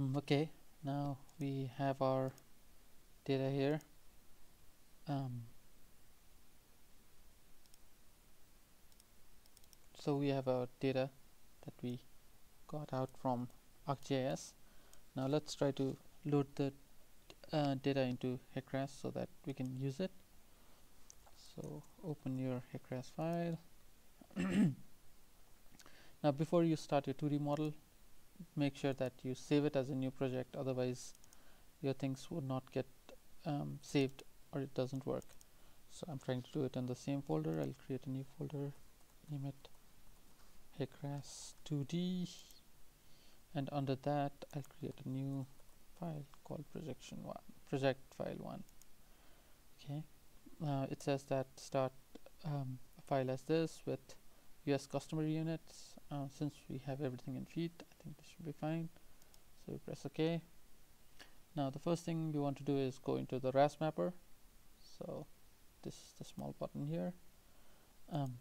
um, okay now we have our data here. Um, so we have our data that we got out from ArcGIS. Now let's try to load the uh, data into HECRAS so that we can use it. So open your HECRAS file. Now before you start your 2d model make sure that you save it as a new project otherwise your things would not get um, saved or it doesn't work. So I'm trying to do it in the same folder. I'll create a new folder name it HECRAS 2D and under that I'll create a new file called projection one project file one. Okay. Uh, it says that start um, a file as this with US customer units uh, since we have everything in feet I think this should be fine. So press OK. Now the first thing we want to do is go into the RAS mapper. So this is the small button here. Um,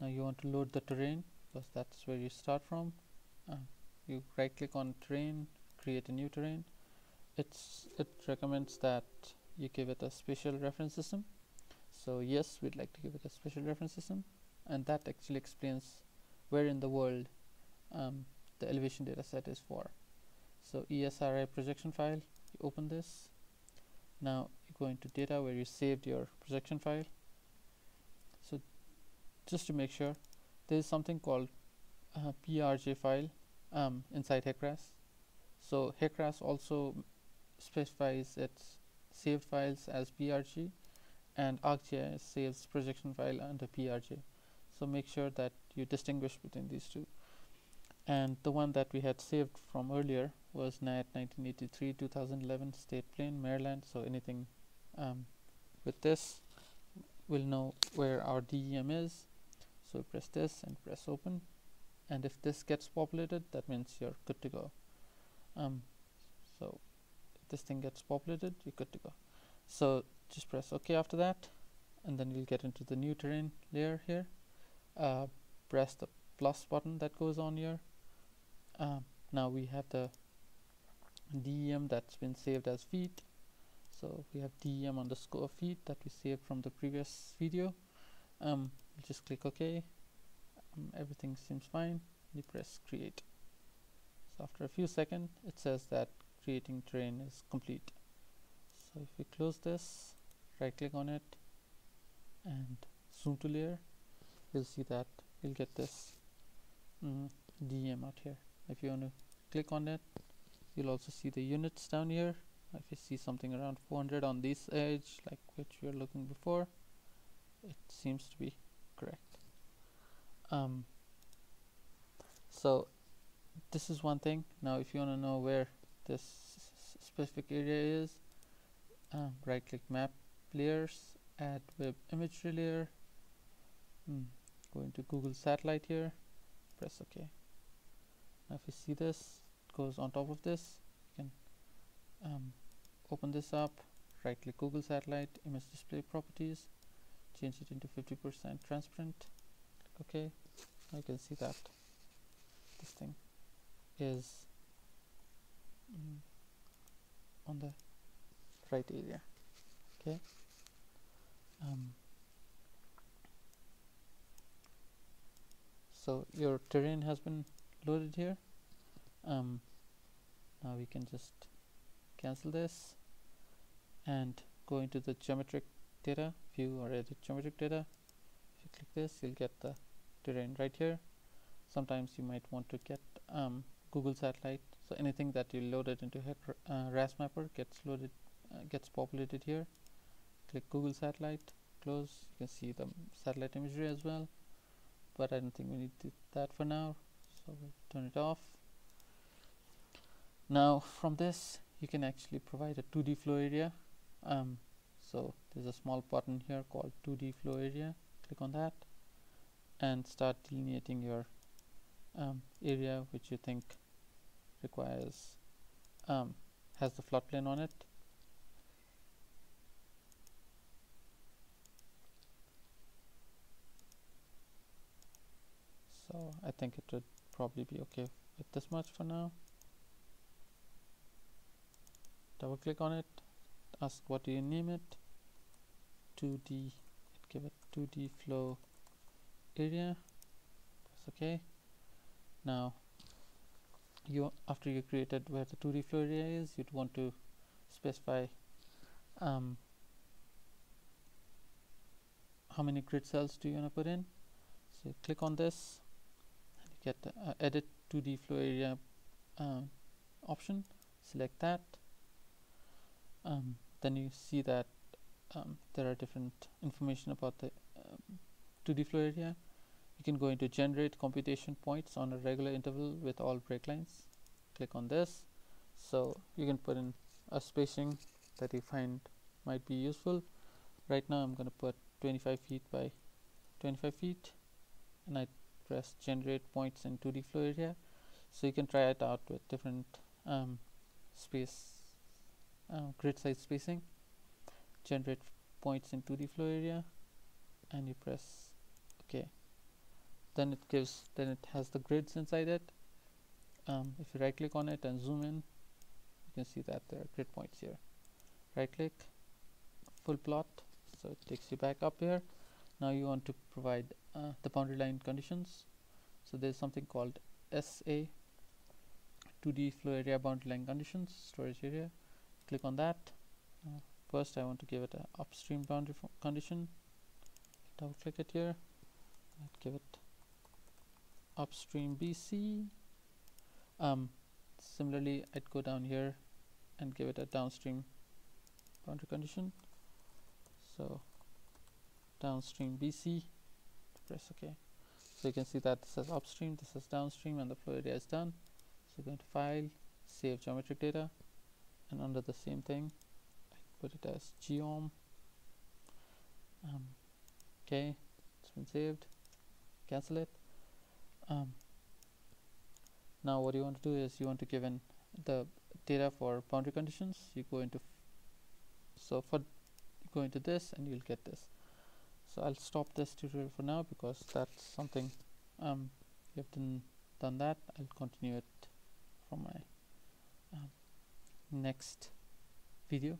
now you want to load the terrain because that's where you start from. Um, you right click on terrain create a new terrain. It's it recommends that you give it a spatial reference system. So yes we'd like to give it a spatial reference system. And that actually explains where in the world um, the elevation data set is for. So ESRI projection file you open this. Now you go into data where you saved your projection file. So just to make sure there is something called uh, PRJ file um, inside HECRAS. So HECRAS also specifies its saved files as PRG and ArcGIS saves projection file under PRJ so make sure that you distinguish between these two. And the one that we had saved from earlier was NAD 1983 2011 state plane Maryland. So anything um, with this we'll know where our DEM is. So press this and press open. And if this gets populated that means you're good to go. Um, so if this thing gets populated you're good to go. So just press ok after that and then you'll get into the new terrain layer here uh, press the plus button that goes on here. Um, now we have the DEM that's been saved as feet. So we have DEM underscore feet that we saved from the previous video. Um, just click OK. Um, everything seems fine. You press create. So after a few seconds it says that creating terrain is complete. So if we close this right click on it and zoom to layer you'll see that. You'll get this. Mm, DEM out here. If you want to click on it you'll also see the units down here. If you see something around 400 on this edge like which we are looking before it seems to be correct. Um, so this is one thing. Now if you want to know where this specific area is um, right click map layers add web imagery layer. Mm, go into Google satellite here. Press OK. Now if you see this it goes on top of this. You can um, open this up right click Google satellite image display properties change it into 50% transparent. Click OK. Now you can see that this thing is mm, on the right area. Okay? Um, so your terrain has been loaded here. Um, now we can just cancel this and go into the geometric data. View or edit geometric data if you click this you'll get the terrain right here. Sometimes you might want to get um, Google satellite. So anything that you loaded into uh, RAS mapper gets loaded uh, gets populated here. Click Google satellite close. You can see the satellite imagery as well but I don't think we need that for now so we'll turn it off. Now from this you can actually provide a 2d flow area. Um, so there's a small button here called 2d flow area. Click on that and start delineating your um, area which you think requires um, has the floodplain on it so I think it would probably be okay with this much for now. Double click on it ask what do you name it? 2d give it 2d flow area press ok now you after you created where the 2d flow area is you'd want to specify um, how many grid cells do you want to put in? So click on this get the uh, edit 2d flow area uh, option select that. Um, then you see that um, there are different information about the 2d um, flow area. You can go into generate computation points on a regular interval with all break lines. Click on this. So you can put in a spacing that you find might be useful. Right now I'm going to put 25 feet by 25 feet and I press generate points in 2d flow area so you can try it out with different um, space uh, grid size spacing. Generate points in 2d flow area and you press ok. Then it gives then it has the grids inside it. Um, if you right click on it and zoom in you can see that there are grid points here. Right click full plot. So it takes you back up here now you want to provide uh, the boundary line conditions. So there's something called SA 2D flow area boundary line conditions storage area. Click on that. Uh, first I want to give it an upstream boundary condition. Double click it here. Give it upstream BC um, similarly I'd go down here and give it a downstream boundary condition. So downstream BC press OK so you can see that this is upstream this is downstream and the flow area is done. So go into file save geometric data and under the same thing I put it as geom. Um, okay it's been saved. Cancel it. Um, now what you want to do is you want to give in the data for boundary conditions. You go into so for go into this and you'll get this so I'll stop this tutorial for now because that's something um, you have done, done that. I'll continue it from my um, next video